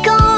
gonna go